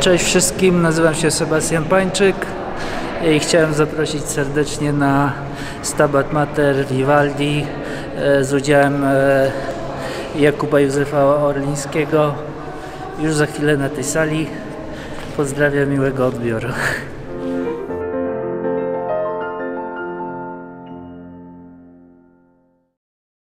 Cześć wszystkim, nazywam się Sebastian Pańczyk i chciałem zaprosić serdecznie na Stabat Mater Vivaldi e, z udziałem e, Jakuba Józefa Orlińskiego. Już za chwilę na tej sali. Pozdrawiam, miłego odbioru.